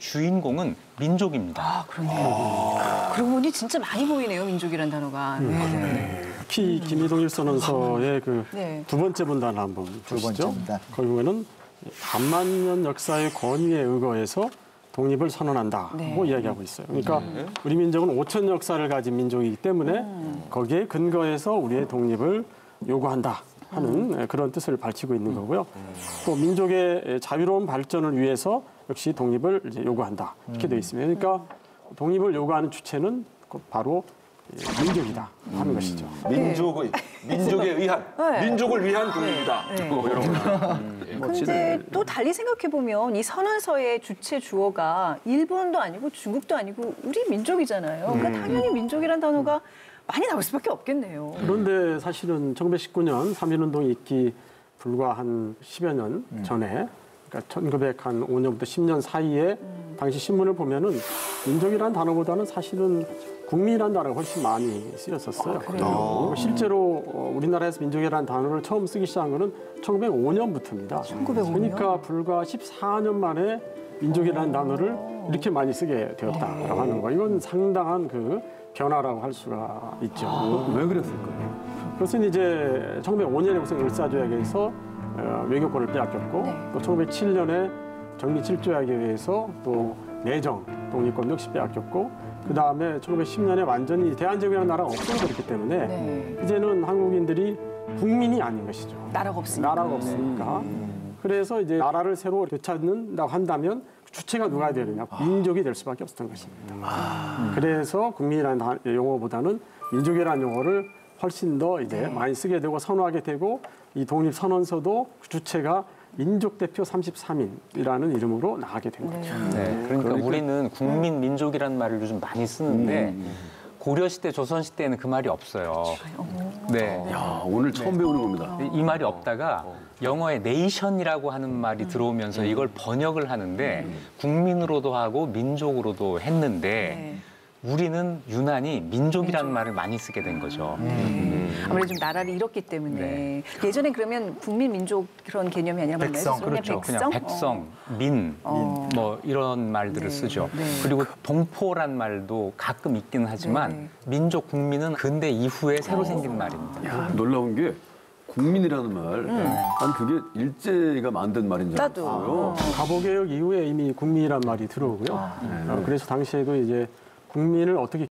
주인공은 민족입니다. 아, 그러네요. 그러고 보니 진짜 많이 보이네요, 민족이란 단어가. 네. 특히 김희동 일선언서의 그두 네. 번째 분단 한번 보시죠. 거기 보면은 반만 년 역사의 권위에 의거해서 독립을 선언한다고 네. 이야기하고 있어요. 그러니까 우리 민족은 5천 역사를 가진 민족이기 때문에 거기에 근거해서 우리의 독립을 요구한다 하는 그런 뜻을 밝히고 있는 거고요. 또 민족의 자유로운 발전을 위해서 역시 독립을 이제 요구한다 이렇게 되어 있습니다. 그러니까 독립을 요구하는 주체는 곧 바로 민족이다 하는 것이죠. 민족의 민족에 의한 네. 민족을 위한 독립이다. 네. 뭐 이런 거. 근데 또 달리 생각해 보면 이 선언서의 주체 주어가 일본도 아니고 중국도 아니고 우리 민족이잖아요. 그러니까 당연히 민족이란 단어가 많이 나올 수밖에 없겠네요. 그런데 사실은 1919년 3.1운동이 있기 불과 한 10여 년 전에 그러니까 1905년부터 10년 사이에 당시 신문을 보면은 민족이라는 단어보다는 사실은 국민이라는 단어가 훨씬 많이 쓰였었어요. 그리고 실제로 어, 우리나라에서 민족이라는 단어를 처음 쓰기 시작한 거는 1905년부터입니다. 1905 년? 그러니까 불과 14년 만에 민족이라는 단어를 이렇게 많이 쓰게 되었다라고 하는 거. 이건 상당한 그 변화라고 할 수가 있죠. 왜 그랬을까요? 그것은 이제 1905년에 우선 을사조약에서 어, 외교권을 빼앗겼고 네. 또 1907년에 정리칠조약에 의해서 또 내정 독립권 역시 빼앗겼고 그 다음에 1910년에 완전히 대한제국이라는 나라가 없어졌기 때문에 네. 이제는 한국인들이 국민이 아닌 것이죠. 나라가 없으니까. 나라가 없으니까. 그래서 이제 나라를 새로 되찾는다고 한다면 주체가 누가 되느냐 민족이 될 수밖에 없었던 것입니다. 그래서 국민이라는 단- 용어보다는 민족이라는 용어를 훨씬 더 이제 많이 쓰게 되고 선호하게 되고 이 독립 선언서도 그 주체가 민족 대표 33인이라는 이름으로 나가게 된 거죠. 네, 그러니까, 우리는 국민 민족이라는 말을 요즘 많이 쓰는데 고려 시대, 조선 시대에는 그 말이 없어요. 네. 야 오늘 처음 배우는 겁니다. 이 말이 없다가 영어에 네이션이라고 하는 말이 들어오면서 이걸 번역을 하는데 국민으로도 하고 민족으로도 했는데 우리는 유난히 민족이라는 말을 많이 쓰게 된 거죠. 네. 아무래도 좀 나라를 잃었기 때문에 네. 예전에 그러면 국민 민족 그런 개념이 아니라? 백성. 그냥 그렇죠. 그냥 백성, 민, 어. 뭐 이런 말들을 네. 쓰죠. 네. 그리고 동포란 말도 가끔 있긴 하지만 네. 민족 국민은 근대 이후에 새로 생긴 말입니다. 야, 놀라운 게 국민이라는 말, 난 그게 일제가 만든 말인 줄. 알았어요. 가보개혁 이후에 이미 국민이란 말이 들어오고요. 어, 그래서 당시에도 이제 국민을 어떻게